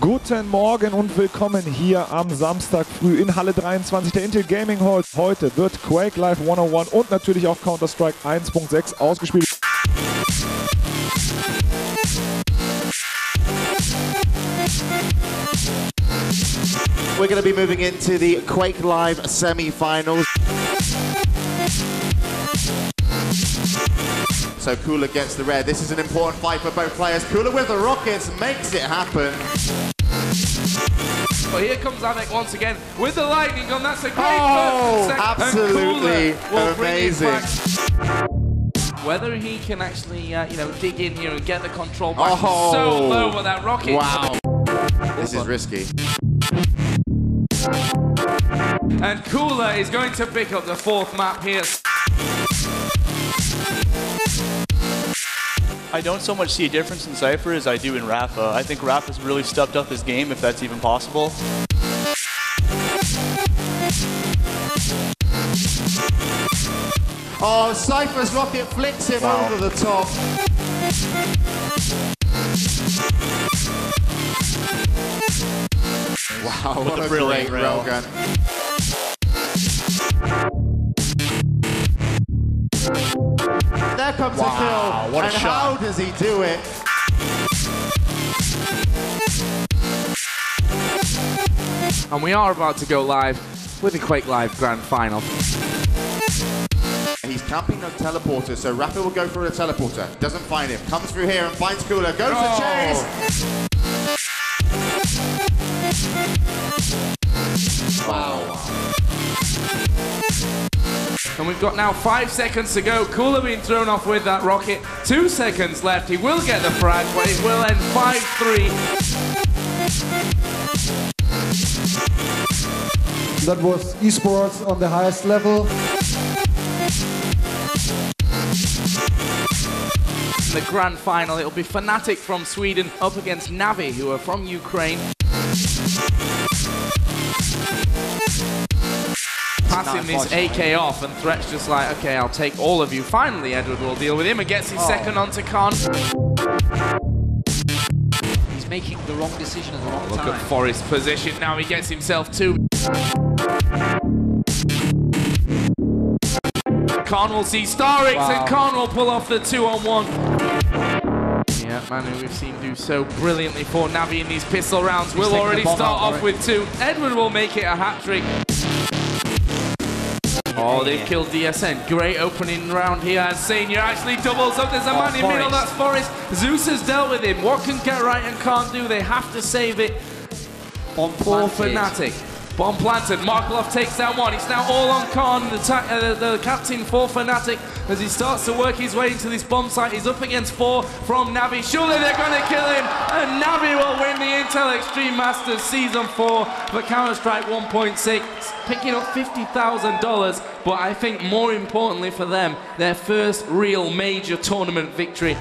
Guten Morgen und willkommen hier am Samstag früh in Halle 23 der Intel Gaming Hall. Heute wird Quake Live 101 und natürlich auch Counter-Strike 1.6 ausgespielt. We're going to be moving into the Quake Live semi-finals. So Cooler gets the red. This is an important fight for both players. Cooler with the rockets makes it happen. Well, here comes Avek once again with the lightning gun. That's a great Oh, first absolutely and Cooler will amazing. Whether he can actually, uh, you know, dig in here and get the control back. Oh. so low with that rocket. Wow. This is risky. And Cooler is going to pick up the fourth map here. I don't so much see a difference in Cypher as I do in Rapha. I think Rapha's really stepped up his game, if that's even possible. Oh, Cypher's rocket flicks him over the top. Wow, what a brilliant great rail. railgun. There comes Wow, a kill. a and how does he do it? And we are about to go live with the Quake Live Grand Final. He's camping a teleporter, so Rapha will go for a teleporter. Doesn't find him. Comes through here and finds Cooler. Goes Oh. to chase. Wow. And we've got now five seconds to go. Cooler being thrown off with that rocket. Two seconds left. He will get the frag, but it will end 5-3. That was esports on the highest level. In the grand final, it'll be Fnatic from Sweden up against Navi, who are from Ukraine. Passing this AK off, and Threat's just like, okay, I'll take all of you. Finally, Edward will deal with him and gets his oh. second onto cArn. He's making the wrong decision at the wrong Look time. at f0rest's position now. He gets himself two. cArn will see Starix and cArn will pull off the two on one. Yeah, man, who we've seen do so brilliantly for Navi in these pistol rounds will taking the already start off with two. Edward will make it a hat trick. Oh, they've killed DSN. Great opening round here. And Senior actually doubles up. There's a oh, man in middle. That's f0rest. Zeus has dealt with him. What can get right and can't do? They have to save it on planted. Fnatic. Bomb planted. markeloff takes down one. It's now all on cArn, the, uh, the, the captain for Fnatic, as he starts to work his way into this bomb site. He's up against four from Navi. Surely they're going to kill him, and Navi will win the Intel Extreme Masters Season 4 for Counter-Strike 1.6, picking up $50,000. But I think more importantly for them, their first real major tournament victory